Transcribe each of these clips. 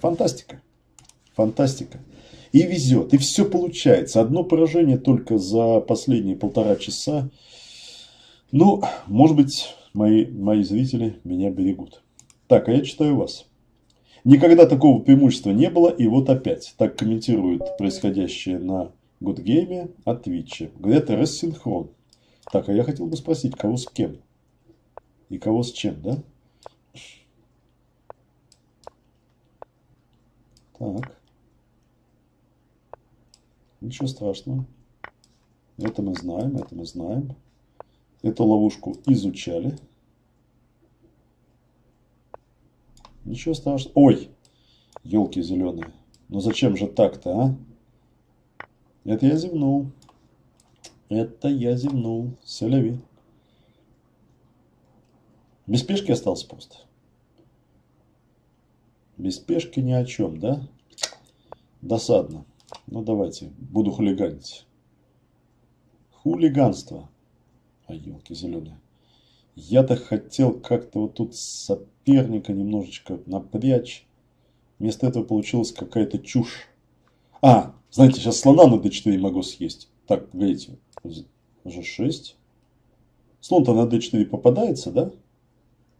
Фантастика. Фантастика. И везет, и все получается. Одно поражение только за последние полтора часа. Ну, может быть, мои, мои зрители меня берегут. Так, а я читаю вас. Никогда такого преимущества не было, и вот опять. Так комментируют происходящее на Гудгейме от Твича. Говорят, рассинхрон. Так, а я хотел бы спросить, кого с кем? И кого с чем, да? Так. Ничего страшного. Это мы знаем, это мы знаем. Эту ловушку изучали. Ничего страшного. Ой, елки зеленые. Ну зачем же так-то, а? Это я зевнул. Это я зевнул. Селяви. Без пешки остался просто. Без пешки ни о чем, да? Досадно. Ну давайте, буду хулиганить. Хулиганство. А елки зеленые. Я-то хотел как-то вот тут соперника немножечко напрячь. Вместо этого получилась какая-то чушь. А, знаете, сейчас слона на d4 могу съесть. Так, погодите. g6. Слон-то на d4 попадается, да?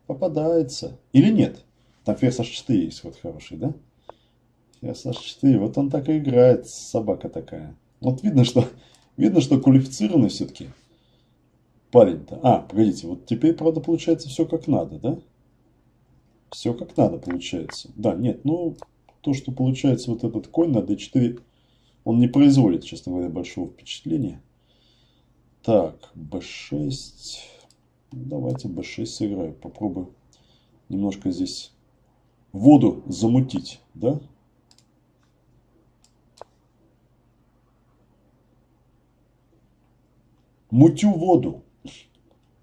Попадается. Или нет? Там ферзь h4 есть вот хороший, да? Ферзь h4. Вот он так и играет, собака такая. Вот видно, что, видно, что квалифицированный все-таки парень-то. А, погодите, вот теперь, правда, получается все как надо, да? Все как надо получается. Да, нет, ну, то, что получается вот этот конь на d4, он не производит, честно говоря, большого впечатления. Так, b6. Давайте b6 сыграю. Попробую немножко здесь воду замутить, да? Мутю воду.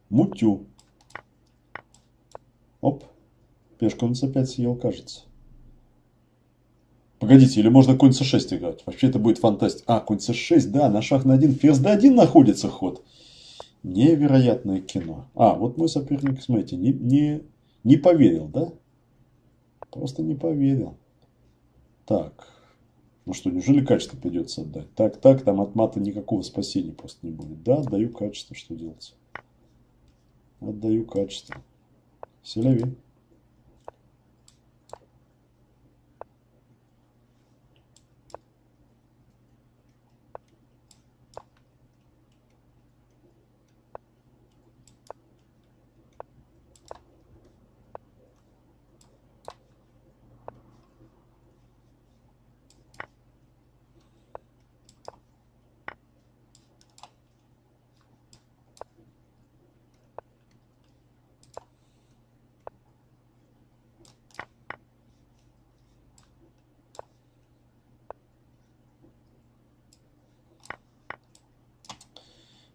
Мутю. Оп. Пешку он опять съел, кажется. Погодите, или можно конь c6 играть? Вообще это будет фантастика. А, конь c6, да, на шаг на один. Ферзь d1 находится ход. Невероятное кино. А, вот мой соперник, смотрите, не, не, не поверил, да? Просто не поверил. Так. Ну что, неужели качество придется отдать? Так, так, там от мата никакого спасения просто не будет. Да, отдаю качество, что делать? Отдаю качество. Селяви.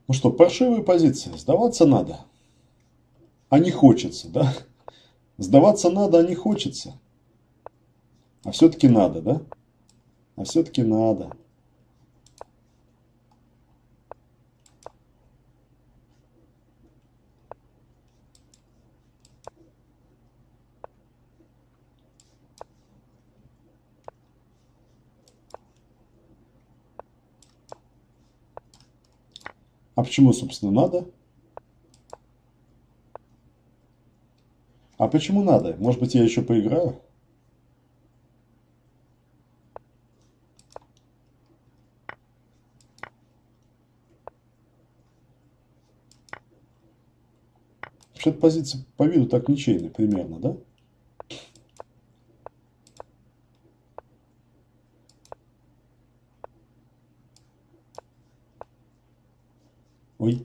Ну что, паршивые позиции. Сдаваться надо. А не хочется, да? Сдаваться надо, а не хочется. А все-таки надо, да? А все-таки надо. А почему, собственно, надо? А почему надо? Может быть, я еще поиграю? Вообще-то позиция по виду так ничейная примерно, да? Ой.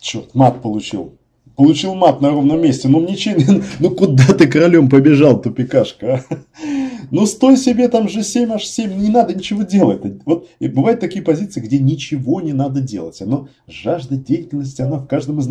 Черт, мат получил. Получил мат на ровном месте. Ну, ничейный. Ну, куда ты королем побежал, тупикашка, а? Ну, стой себе там же 7 аж 7, не надо ничего делать. Вот и бывают такие позиции, где ничего не надо делать. Оно, жажда деятельности, она в каждом из нас